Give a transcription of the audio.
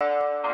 you